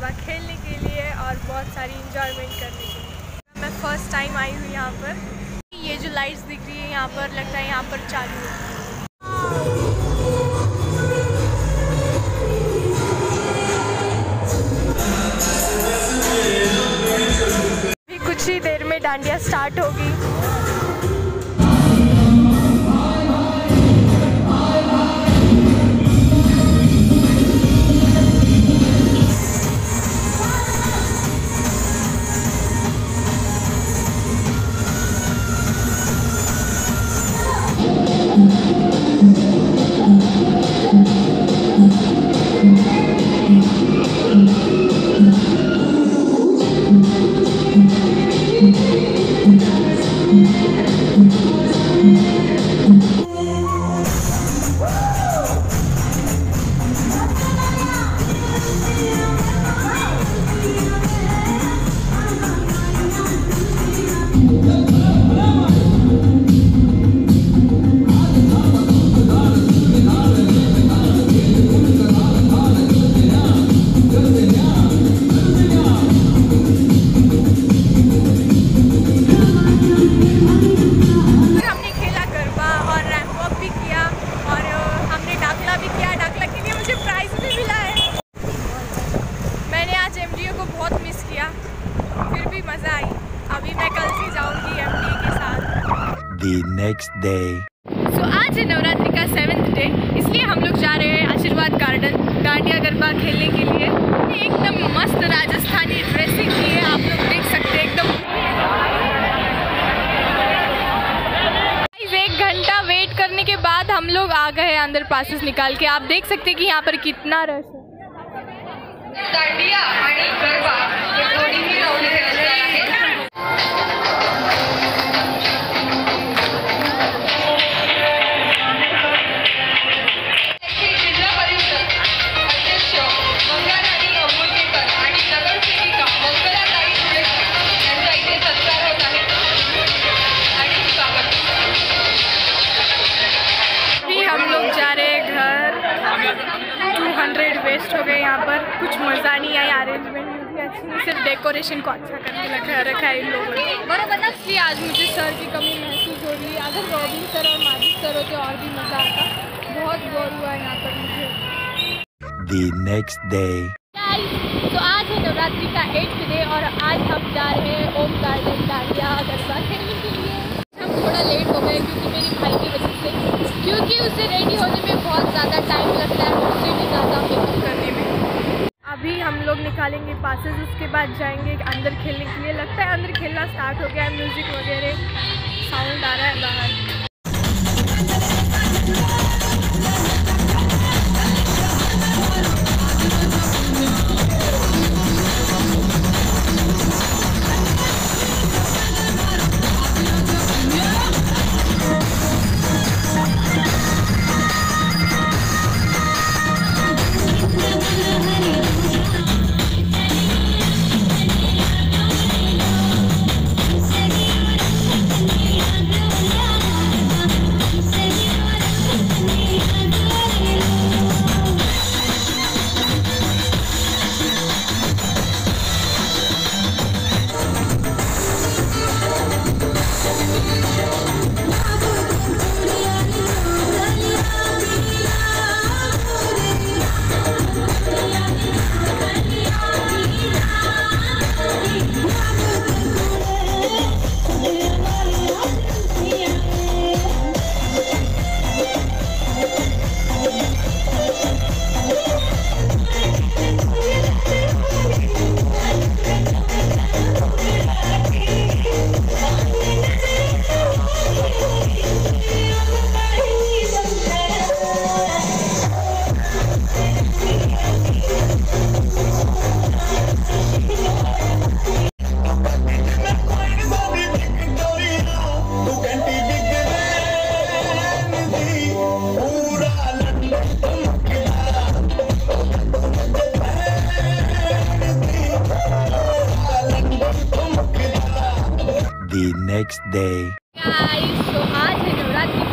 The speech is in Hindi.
गरबा खेलने के लिए और बहुत सारी इंजॉयमेंट करने के लिए। मैं फ़र्स्ट टाइम आई हूँ यहाँ पर। ये जो लाइट्स दिख रही है यहाँ पर, लगता है यहाँ पर चालू है कुछ ही देर में डांडिया स्टार्ट होगी। The next day. सो आज है नवरात्रि का सेवेंथ डे इसलिए हम लोग जा रहे हैं आशीर्वाद गार्डन डांडिया गरबा खेलने के लिए। एकदम मस्त राजस्थानी ड्रेसिंग की है आप लोग देख सकते हैं एकदम। एक घंटा वेट करने के बाद हम लोग आ गए अंदर पासेस निकाल के। आप देख सकते हैं कि यहाँ पर कितना रश है। वेस्ट हो गए यहाँ पर। कुछ मज़ा नहीं आया अरेंजमेंट भी अच्छी नहीं सिर्फ़ डेकोरेशन को अच्छा करके रखा रखा है इन लोगों ने। बराबर ना इसलिए आज मुझे सर की कमी महसूस हो रही है। अगर रॉबिन सर और माजिद सर होते और भी मज़ा आता। बहुत बोर हुआ यहाँ पर मुझे। The next day. तो आज है नवरात्रि का एट्थ डे और आज हम जा रहे हैं ओम गार्डन डांडिया गरबा खेलने के लिए। हम थोड़ा लेट हो गए क्योंकि मेरी भाई की वजह से। क्योंकि उसे रेडी होने में बहुत ज़्यादा टाइम लगता है उससे भी ज़्यादा मेकअप करने में अभी हम लोग निकालेंगे पासेस उसके बाद जाएँगे अंदर खेलने के लिए। लगता है अंदर खेलना स्टार्ट हो गया है म्यूज़िक वगैरह साउंड आ रहा है बाहर। next day. Guys, so आज है